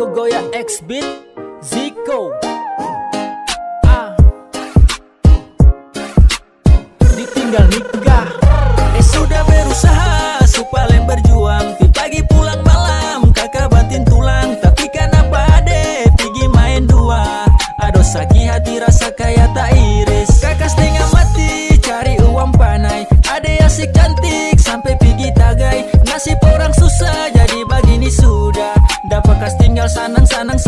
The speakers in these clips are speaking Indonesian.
Ziko Goya X Beat Ziko ah. Ditinggal nikah. Eh sudah berusaha Sanang sanang sanang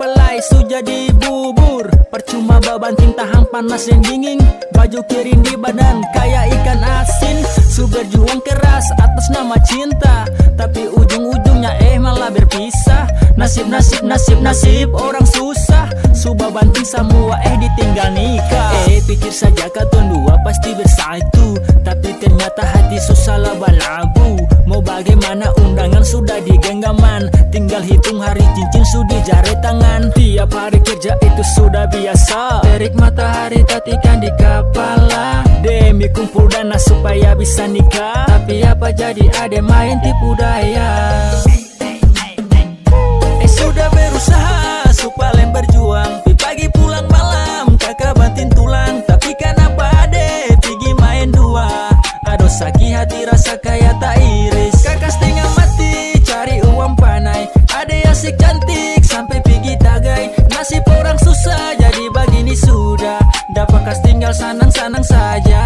Lagi su jadi bubur. Percuma babanting tahan panas dan dingin. Baju kirim di badan kayak ikan asin. Su berjuang keras atas nama cinta. Tapi ujung-ujungnya eh malah berpisah. Nasib nasib nasib nasib orang susah. Su babanting semua eh ditinggal nikah. Eh pikir saja katuan dua pasti bersatu. Tapi ternyata hati susah lah balabu Mau bagaimana undangan sudah di genggaman Tinggal hitung hari cincin sudah jari tangan. Tiap hari kerja itu sudah biasa. Terik matahari tatikan di kepala. Demi kumpul dana supaya bisa nikah. Tapi apa jadi ade main tipu daya? Eh sudah berusaha Tinggal Sanang-sanang saja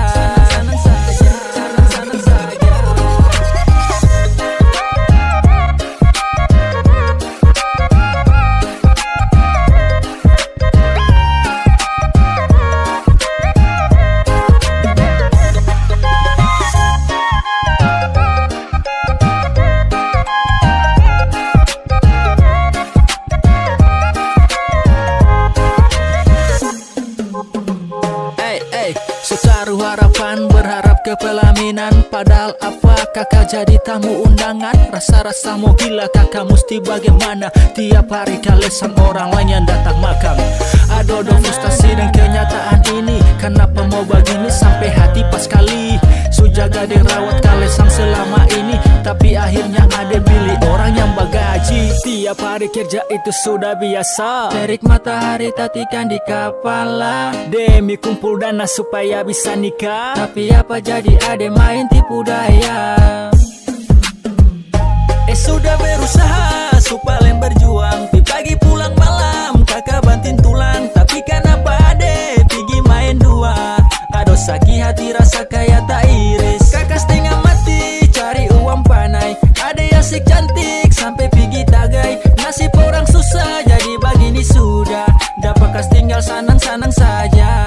harapan berharap ke pelaminan Padahal apa kakak jadi tamu undangan? Rasa-rasa mau gila kakak mesti bagaimana? Tiap hari kalesan orang lain yang datang makam Aduh, aduh frustasi dan kenyataan ini. Kenapa mau begini sampai hati pas kali? Sujaga dan rawat kalesan selama ini. Tapi akhirnya ada Tiap hari kerja itu sudah biasa. Terik matahari tatikan di kepala. Demi kumpul dana supaya bisa nikah. Tapi apa jadi ade main tipu daya? Eh sudah berusaha supaya berjuang. Di pagi pulang malam kakak banting tulang. Tapi kenapa ade pergi main dua? Aduh sakit hati rasa kayak tak iris. Kakak setengah mati cari uang panai. Ade asik cantik sanang sanang saya